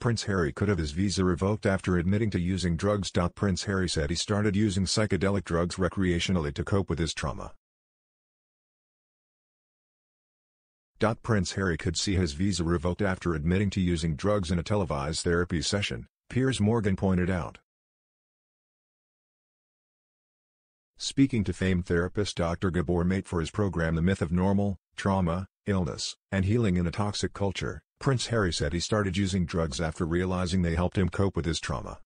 Prince Harry could have his visa revoked after admitting to using drugs. Prince Harry said he started using psychedelic drugs recreationally to cope with his trauma. Prince Harry could see his visa revoked after admitting to using drugs in a televised therapy session, Piers Morgan pointed out. Speaking to famed therapist Dr. Gabor Mate for his program The Myth of Normal, Trauma, Illness, and Healing in a Toxic Culture, Prince Harry said he started using drugs after realizing they helped him cope with his trauma.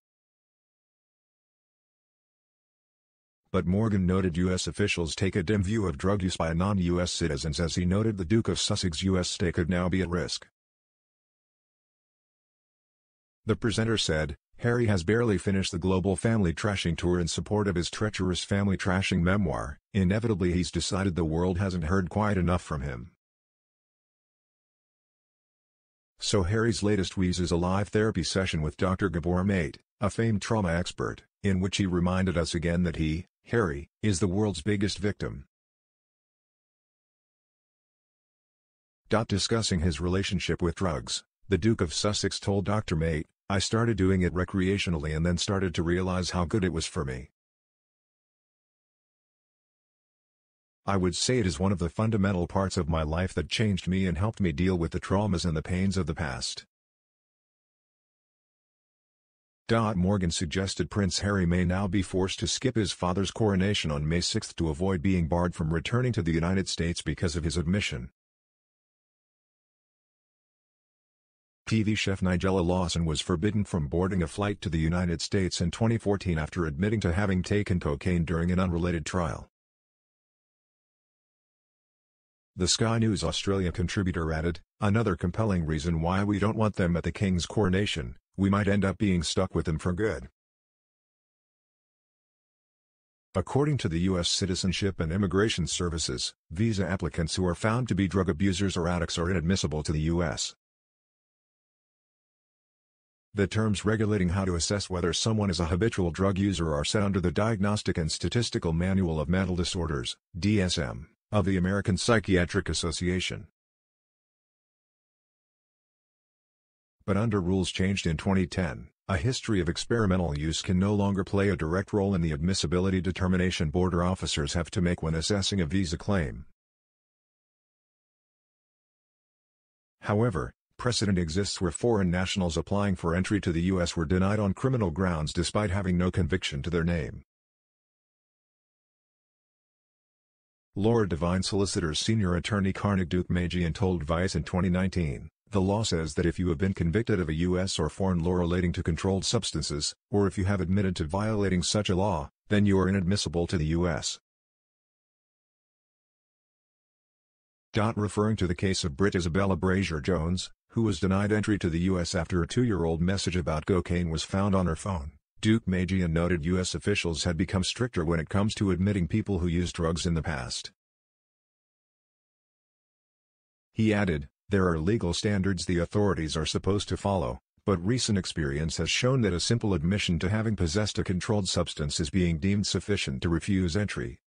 But Morgan noted U.S. officials take a dim view of drug use by non-U.S. citizens as he noted the Duke of Sussex U.S. stay could now be at risk. The presenter said, Harry has barely finished the global family trashing tour in support of his treacherous family trashing memoir, inevitably he's decided the world hasn't heard quite enough from him. So Harry's latest wheeze is a live therapy session with Dr. Gabor Mate, a famed trauma expert, in which he reminded us again that he, Harry, is the world's biggest victim. Discussing his relationship with drugs, the Duke of Sussex told Dr. Mate, I started doing it recreationally and then started to realize how good it was for me. I would say it is one of the fundamental parts of my life that changed me and helped me deal with the traumas and the pains of the past. Morgan suggested Prince Harry may now be forced to skip his father's coronation on May 6 to avoid being barred from returning to the United States because of his admission. TV chef Nigella Lawson was forbidden from boarding a flight to the United States in 2014 after admitting to having taken cocaine during an unrelated trial. The Sky News Australia contributor added, Another compelling reason why we don't want them at the King's coronation, we might end up being stuck with them for good. According to the U.S. Citizenship and Immigration Services, visa applicants who are found to be drug abusers or addicts are inadmissible to the U.S. The terms regulating how to assess whether someone is a habitual drug user are set under the Diagnostic and Statistical Manual of Mental Disorders, DSM of the American Psychiatric Association. But under rules changed in 2010, a history of experimental use can no longer play a direct role in the admissibility determination border officers have to make when assessing a visa claim. However, precedent exists where foreign nationals applying for entry to the U.S. were denied on criminal grounds despite having no conviction to their name. Laura Devine Solicitors Senior Attorney Carnegie Duke Majian told Vice in 2019, the law says that if you have been convicted of a U.S. or foreign law relating to controlled substances, or if you have admitted to violating such a law, then you are inadmissible to the U.S. Referring to the case of Brit Isabella Brazier Jones, who was denied entry to the U.S. after a two-year-old message about cocaine was found on her phone. Duke Majian noted U.S. officials had become stricter when it comes to admitting people who used drugs in the past. He added, there are legal standards the authorities are supposed to follow, but recent experience has shown that a simple admission to having possessed a controlled substance is being deemed sufficient to refuse entry.